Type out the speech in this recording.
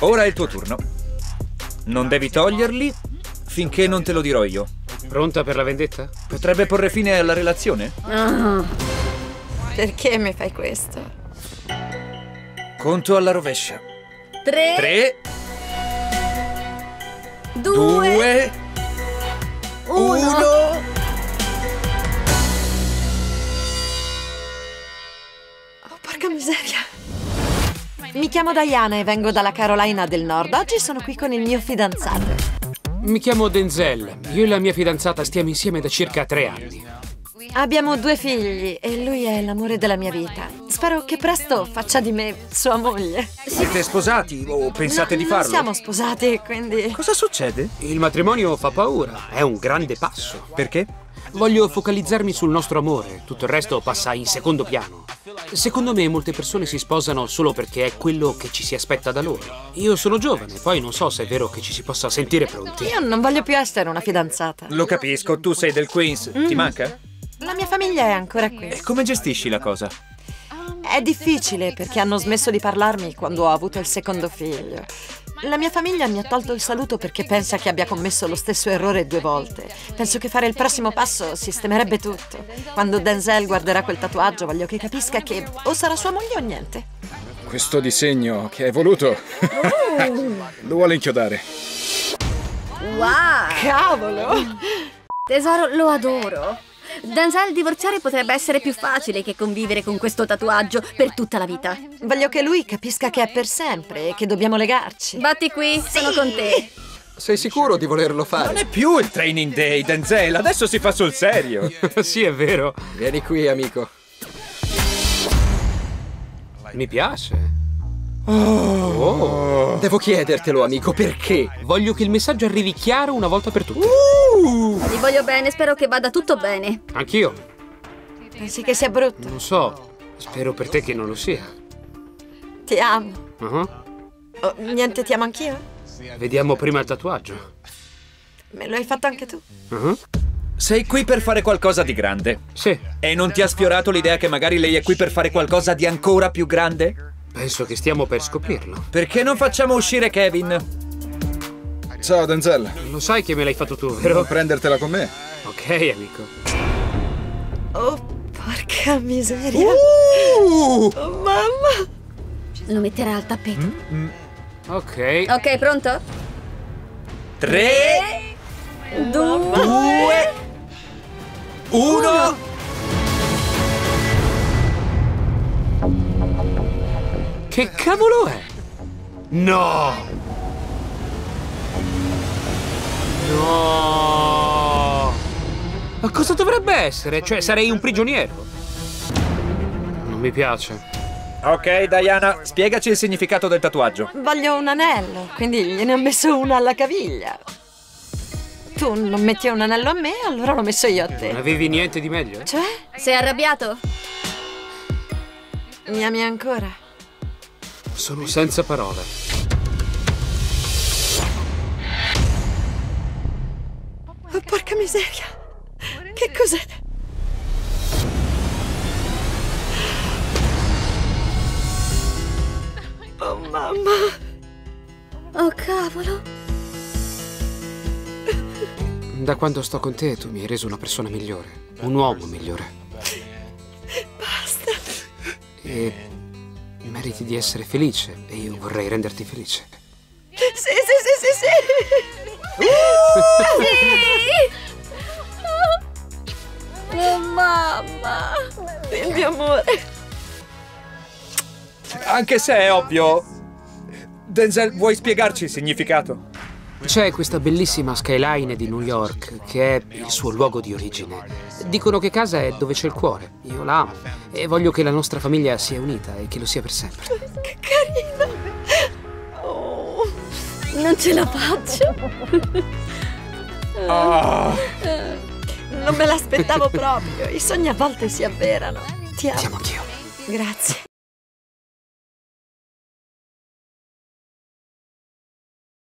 Ora è il tuo turno. Non devi toglierli finché non te lo dirò io. Pronta per la vendetta? Potrebbe porre fine alla relazione? Ah. Perché mi fai questo? Conto alla rovescia. Tre, Tre, due, due, uno. uno. Oh, porca miseria. Mi chiamo Diana e vengo dalla Carolina del Nord. Oggi sono qui con il mio fidanzato. Mi chiamo Denzel. Io e la mia fidanzata stiamo insieme da circa tre anni. Abbiamo due figli e lui è l'amore della mia vita. Spero che presto faccia di me sua moglie. Siete sposati o pensate No, di farlo? Non siamo sposati, quindi... Cosa succede? Il matrimonio fa paura, è un grande passo. Perché? Voglio focalizzarmi sul nostro amore, tutto il resto passa in secondo piano. Secondo me molte persone si sposano solo perché è quello che ci si aspetta da loro. Io sono giovane, poi non so se è vero che ci si possa sentire pronti. Io non voglio più essere una fidanzata. Lo capisco, tu sei del Queens. Ti manca? La mia famiglia è ancora qui. E come gestisci la cosa? È difficile perché hanno smesso di parlarmi quando ho avuto il secondo figlio. La mia famiglia mi ha tolto il saluto perché pensa che abbia commesso lo stesso errore due volte. Penso che fare il prossimo passo sistemerebbe tutto. Quando Denzel guarderà quel tatuaggio voglio che capisca che o sarà sua moglie o niente. Questo disegno che hai voluto lo vuole inchiodare. Wow! Cavolo! Tesoro, lo adoro. Denzel divorziare potrebbe essere più facile che convivere con questo tatuaggio per tutta la vita. Voglio che lui capisca che è per sempre e che dobbiamo legarci. Batti qui, sono con te. Sei sicuro di volerlo Non fare? è più il training day, Denzel. Adesso si fa sul serio. sì, è vero. Vieni qui, amico. Mi piace. Oh. Devo chiedertelo, amico, perché? Voglio che il messaggio arrivi chiaro una volta per tutte. Ti voglio bene, spero che vada tutto bene. Anch'io. Pensi che sia brutto? Non so. Spero per te che non lo sia. Ti amo. Uh-huh. Oh, niente, ti amo anch'io? Vediamo prima il tatuaggio. Me lo hai fatto anche tu? Uh-huh. Sei qui per fare qualcosa di grande. Sì, E non ti ha sfiorato l'idea che magari lei è qui per fare qualcosa di ancora più grande? penso che stiamo per scoprirlo. Perché non facciamo uscire Kevin? Ciao Denzel, Lo sai che me l'hai fatto tu, non vero? prendertela con me? Ok, amico. Oh, porca miseria. Uh! Oh, mamma. Lo metterà al tappeto. Ok. Ok, pronto? Tre, Due. due, uno. Che cavolo è? No! No! Ma cosa dovrebbe essere? Cioè, sarei un prigioniero. Non mi piace. Ok, Diana, spiegaci il significato del tatuaggio. Voglio un anello, quindi gliene ho messo uno alla caviglia. Tu non metti un anello a me, allora l'ho messo io a Non te. avevi niente di meglio? Cioè, Sei arrabbiato? mi ami ancora? Sono senza parole. Porca miseria. Che cos'è? Oh, mamma. Oh, cavolo. Da quando sto con te, tu mi hai reso una persona migliore. Un uomo migliore. Basta. E meriti di essere felice. E io vorrei renderti felice. Sì, sì, sì, sì, sì. Anche se è ovvio. Denzel, vuoi spiegarci il significato? C'è questa bellissima skyline di New York che è il suo luogo di origine. Dicono che casa è dove c'è il cuore. Io la amo e voglio che la nostra famiglia sia unita e che lo sia per sempre. Che carino. Oh. Non ce la faccio. Non me l'aspettavo proprio. I sogni a volte si avverano. Ti Ti amo. amo anch'io. Grazie.